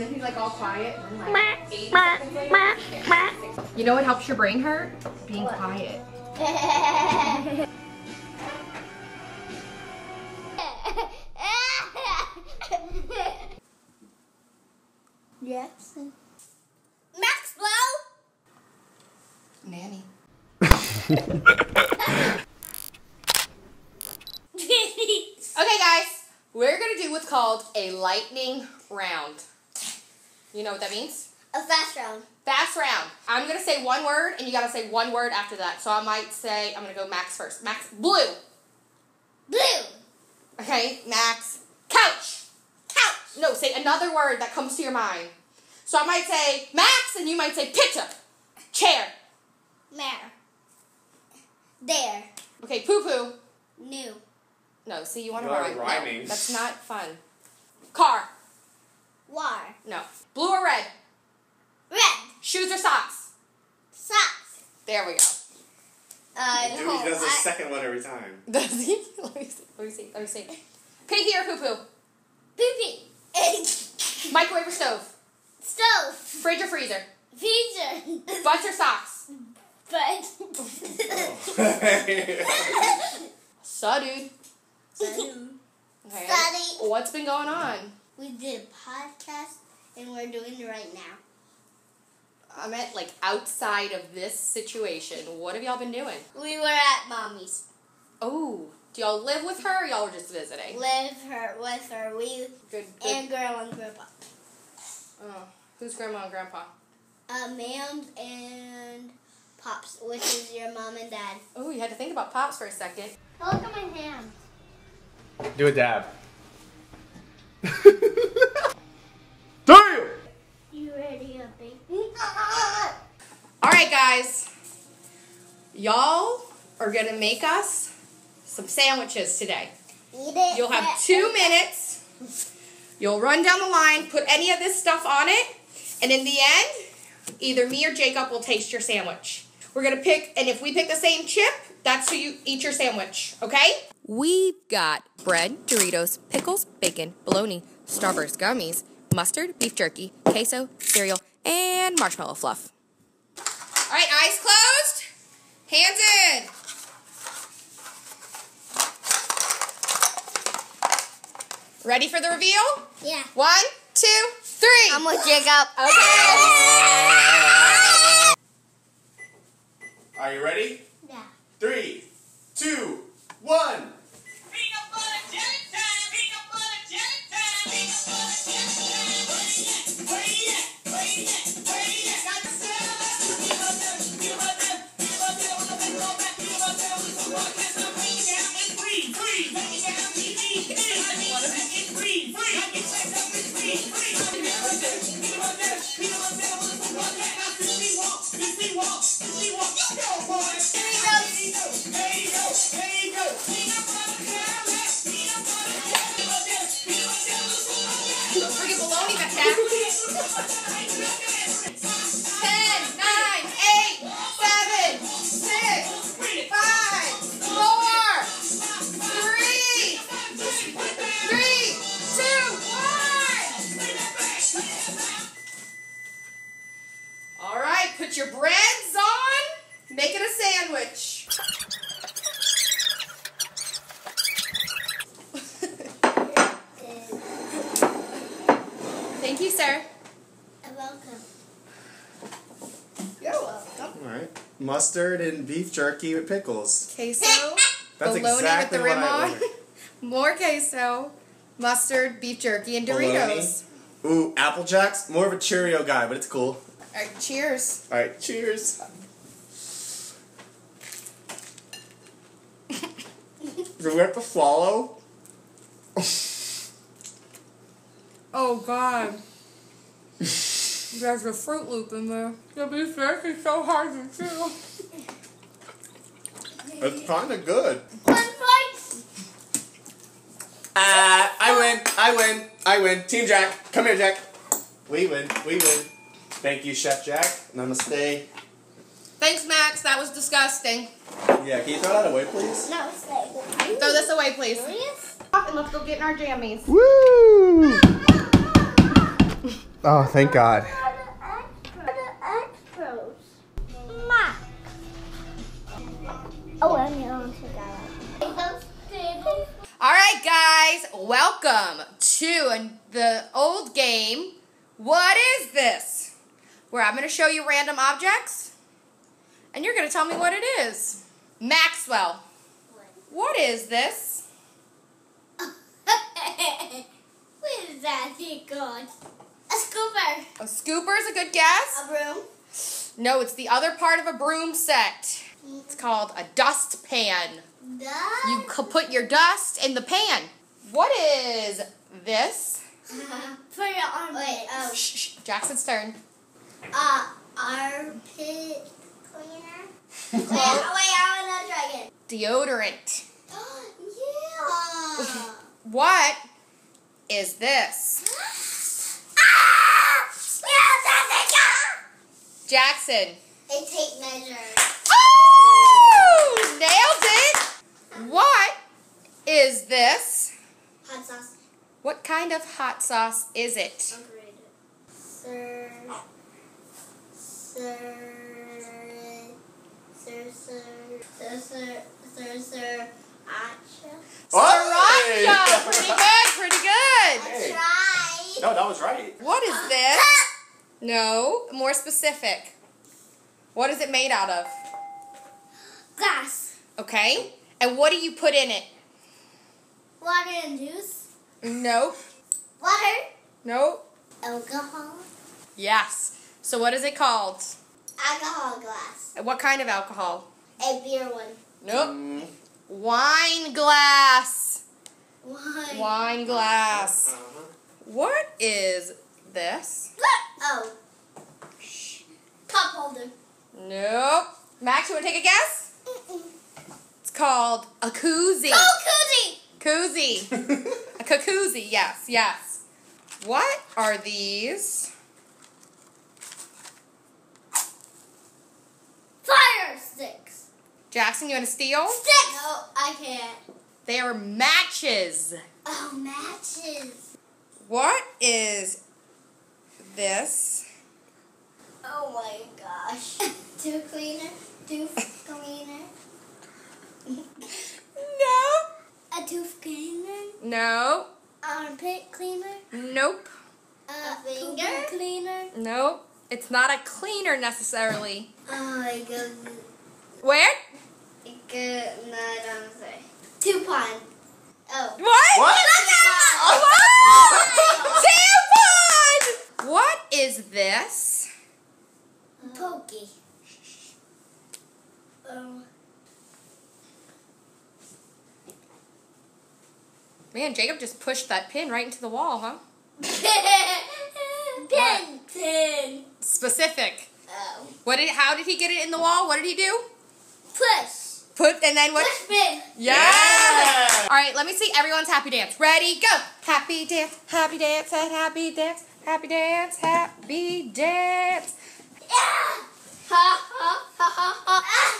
And then he's like all quiet. Like, 80 you know what helps your brain hurt? Being quiet. yes. Max Blow. Nanny. Okay, guys, we're gonna do what's called a lightning round. You know what that means? A fast round. Fast round. I'm gonna say one word, and you gotta say one word after that. So I might say I'm gonna go Max first. Max, blue. Blue. Okay, Max, couch. Couch. No, say another word that comes to your mind. So I might say Max, and you might say picture. Chair. Mare. There. Okay, poo poo. New. No, see, you want to rhyme. No, rhyming. that's not fun. Car. War. No. Blue or red? Red. Shoes or socks? Socks. There we go. Uh, Dude, no, he does the I- second one every time. Does he? Let me see. Let me see. Let me see. Pinky or poo poo? Poopy. Microwave or stove? Stove. Fridge or freezer? Freezer. Butts or socks? But. So, dude. Okay. What's been going on? We did a podcast and we're doing it right now. I meant like outside of this situation. What have y'all been doing? We were at mommy's. Oh, do y'all live with her or y'all were just visiting? Live her with her. We Good, good. and grandma and grandpa. oh, who's grandma and grandpa? Uh, Mams and Pops, which is your mom and dad. Oh, you had to think about pops for a second. Look at my hand. Do a dab. Damn! You ready, baby? All right, guys. Y'all are gonna make us some sandwiches today. Eat it. You'll have two minutes. You'll run down the line, put any of this stuff on it, and in the end, either me or Jacob will taste your sandwich. We're gonna pick, and if we pick the same chip, that's who you eat your sandwich, okay? We've got bread, Doritos, pickles, bacon, bologna, Starburst gummies, mustard, beef jerky, queso, cereal, and marshmallow fluff. All right, eyes closed, hands in. Ready for the reveal? Yeah. One, two, three. I'm with Jacob. Okay. Are you ready? Yeah. Three, two, one. Thank you, sir. You're welcome. You're welcome. All right. Mustard and beef jerky with pickles. Queso. That's bologna exactly with the what rim I on. ordered. More queso, mustard, beef jerky, and Doritos. Ooh, Apple Jacks. More of a Cheerio guy, but it's cool. All right, cheers. All right, cheers. Do we have to swallow? Oh God. There's a Fruit Loop in there. The beef jerky so hard to chew. It's kind of good. One. Uh, I win. I win. I win. Team Jack. Come here, Jack. We win. We win. Thank you, Chef Jack. Namaste. Thanks, Max. That was disgusting. Yeah, can you throw that away, please? No, stay. Throw this away, please. Serious? And let's go get in our jammies. Woo! Oh, thank God. Oh, I'm on to. All right, guys, welcome to the old game. What is this? Where I'm going to show you random objects, and you're going to tell me what it is. Maxwell, what is this? what is that thing called? A scooper. A scooper is a good guess. A broom. No, it's the other part of a broom set. It's called a dust pan. The. You could put your dust in the pan. What is this? For your armpit. Wait, oh. Shh, shh, Jackson's turn. Uh, armpit cleaner. wait, wait, I want to try again. Deodorant. yeah. What is this? Jackson. A tape measure. Oh! Nailed it! What is this? Hot sauce. What kind of hot sauce is it? Underrated. Sir. Sir. Sir, sir, sir, sir, sir, sir, Sriracha! Pretty good, pretty good! Hey. No, that was right. What is this? No, more specific. What is it made out of? Glass. Okay. And what do you put in it? Water and juice. Nope. Water. Nope. Alcohol. Yes. So what is it called? Alcohol glass. What kind of alcohol? A beer one. Nope. Mm, Wine glass. Wine. Wine glass. What is this? Oh. Cup holder. Nope. Max, you want to take a guess? It's called a koozie. Oh, koozie. Koozie. A koozie, yes, yes. What are these? Fire sticks. Jackson, you want to steal? Sticks. No, I can't. They are matches. Oh, matches. What is this? Oh my gosh. Tooth cleaner. Tooth cleaner. No. A tooth cleaner. No. Armpit cleaner. Nope. A, finger cleaner. Nope. It's not a cleaner necessarily. Oh my god. Where? Good. No, I don't say. Tampon. Oh. What? What? Oh, Tampon! What is this? Pokey. Um. Man, Jacob just pushed that pin right into the wall, huh? Pin. Pin. Specific. Oh. What did? How did he get it in the wall? What did he do? Push. Put and then what? Push pin. Yeah. Yeah. All right, let me see everyone's happy dance. Ready, go. Happy dance, happy dance, happy dance, happy dance, happy dance. Yeah. Ha ha ha ha